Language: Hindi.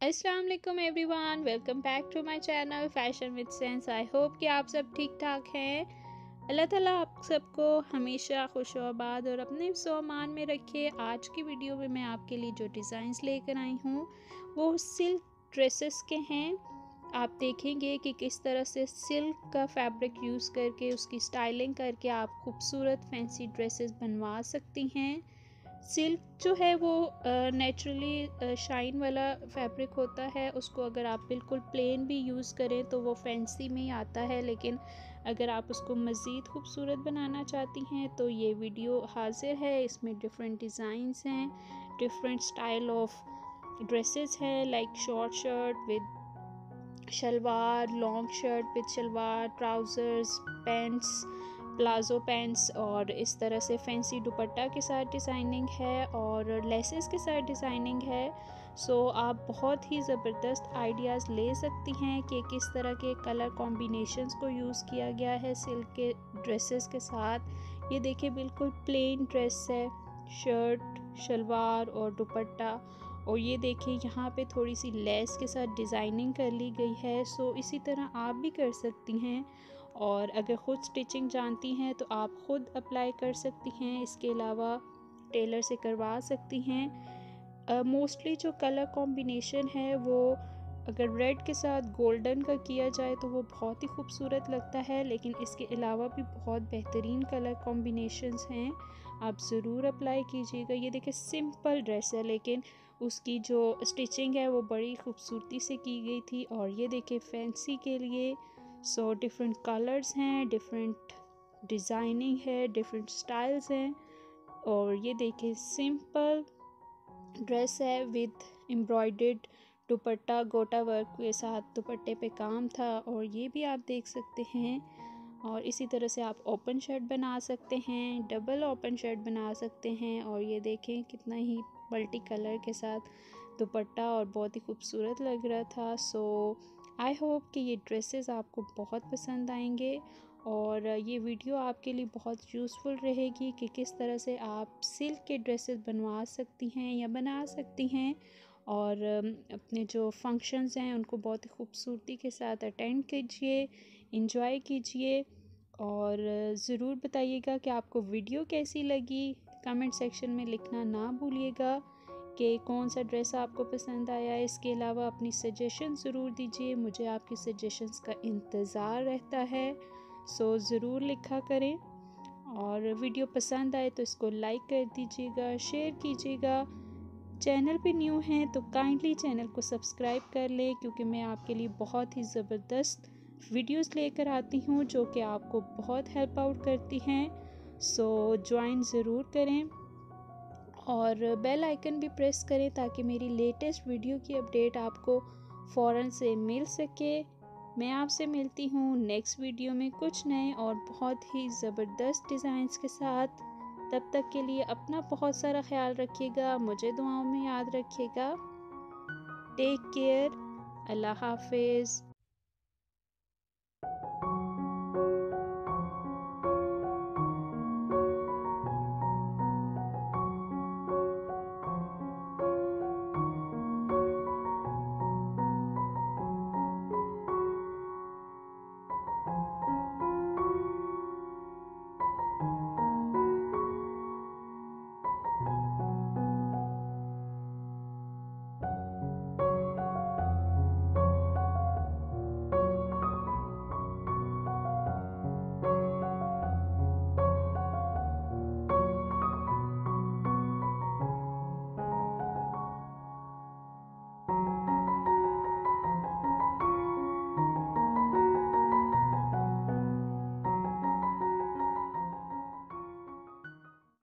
अस्सलाम वालेकुम everyone welcome back to my channel fashion with sense I hope कि आप सब ठीक ठाक हैं। अल्लाह ताला आप सबको हमेशा खुश आबाद और अपने सोमान में रखे। आज की वीडियो में मैं आपके लिए जो डिज़ाइंस लेकर आई हूँ, वो सिल्क ड्रेसेस के हैं। आप देखेंगे कि किस तरह से सिल्क का फैब्रिक यूज़ करके उसकी स्टाइलिंग करके आप खूबसूरत फैंसी ड्रेसेस बनवा सकती हैं। सिल्क जो है वो नेचुरली शाइन वाला फैब्रिक होता है, उसको अगर आप बिल्कुल प्लेन भी यूज़ करें तो वो फैंसी में ही आता है, लेकिन अगर आप उसको मज़ीद खूबसूरत बनाना चाहती हैं तो ये वीडियो हाजिर है, इसमें डिफरेंट डिज़ाइंस हैं डिफरेंट स्टाइल ऑफ़ ड्रेसेस हैं like short shirt with shalwar long shirt with shalwar trousers pants palazzo pants और इस तरह से फैंसी दुपट्टा के साथ डिज़ाइनिंग है और लेसेस के साथ डिज़ाइनिंग है। सो आप बहुत ही ज़बरदस्त आइडियाज़ ले सकती हैं कि किस तरह के कलर कॉम्बिनेशंस को यूज़ किया गया है सिल्क के ड्रेसेस के साथ। ये देखिए बिल्कुल प्लेन ड्रेस है, शर्ट, शलवार और दुपट्टा। और ये देखिए यहाँ पे थोड़ी सी लेस के साथ डिज़ाइनिंग कर ली गई है। सो इसी तरह आप भी कर सकती हैं। और अगर ख़ुद स्टिचिंग जानती हैं तो आप ख़ुद अप्लाई कर सकती हैं इसके अलावा टेलर से करवा सकती हैं। मोस्टली uh, जो कलर कॉम्बिनेशन है वो अगर रेड के साथ गोल्डन का किया जाए तो वो बहुत ही खूबसूरत लगता है लेकिन इसके अलावा भी बहुत बेहतरीन कलर कॉम्बिनेशंस हैं। आप ज़रूर अप्लाई कीजिएगा। ये देखिए सिंपल ड्रेस है लेकिन उसकी जो स्टिचिंग है वो बड़ी खूबसूरती से की गई थी। और ये देखिए फैंसी के लिए सो डिफरेंट कलर्स हैं डिफरेंट डिज़ाइनिंग है डिफरेंट स्टाइल्स हैं. और ये देखिए सिंपल ड्रेस है विद एम्ब्रॉयड दुपट्टा, गोटा वर्क के साथ दुपट्टे पे काम था। और ये भी आप देख सकते हैं। और इसी तरह से आप ओपन शर्ट बना सकते हैं डबल ओपन शर्ट बना सकते हैं। और ये देखें, कितना ही मल्टी कलर के साथ दुपट्टा और बहुत ही खूबसूरत लग रहा था। सो आई होप कि ये ड्रेसेस आपको बहुत पसंद आएँगे और ये वीडियो आपके लिए बहुत यूज़फुल रहेगी कि किस तरह से आप सिल्क के ड्रेसेस बनवा सकती हैं या बना सकती हैं और अपने जो फ़ंक्शंस हैं उनको बहुत ही खूबसूरती के साथ अटेंड कीजिए इंजॉय कीजिए और ज़रूर बताइएगा कि आपको वीडियो कैसी लगी। कमेंट सेक्शन में लिखना ना भूलिएगा। कि कौन सा ड्रेस आपको पसंद आया है इसके अलावा अपनी सजेशन ज़रूर दीजिए। मुझे आपकी सजेशंस का इंतज़ार रहता है सो ज़रूर लिखा करें। और वीडियो पसंद आए तो इसको लाइक कर दीजिएगा शेयर कीजिएगा। चैनल पे न्यू हैं तो काइंडली चैनल को सब्सक्राइब कर लें, क्योंकि मैं आपके लिए बहुत ही ज़बरदस्त वीडियोस लेकर आती हूँ, जो कि आपको बहुत हेल्प आउट करती हैं। सो ज्वाइन ज़रूर करें। और बेल आइकन भी प्रेस करें ताकि मेरी लेटेस्ट वीडियो की अपडेट आपको फ़ौर से मिल सके। मैं आपसे मिलती हूँ नेक्स्ट वीडियो में कुछ नए और बहुत ही ज़बरदस्त डिज़ाइंस के साथ। तब तक के लिए अपना बहुत सारा ख्याल रखिएगा, मुझे दुआओं में याद रखिएगा। टेक केयर अल्लाह हाफिज़।